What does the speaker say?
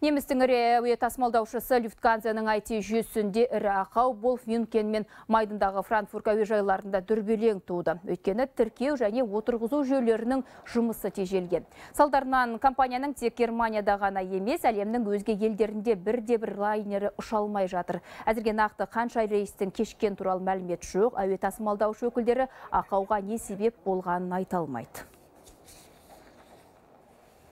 Немістің ірі әуе тасымалдаушысы Люфтганзаның IT жүйесінде ірі ақау бол Юнкен мен Майдындағы Франкфурт әуежайларында дүрбелең туды. Өйткені тіркеу және отырғызу жүйелерінің жұмысы тежелген. Салдарынан компанияның тек Германияда ғана емес, әлемнің өзге елдерінде бірде-бір лайнері ұша алмай жатыр. Әзірге нақты қанша рейстің кешкен туралы мәлімет жоқ, әуе тасымалдаушы өкілдері ақауға не себеп болғанын айта алмайды.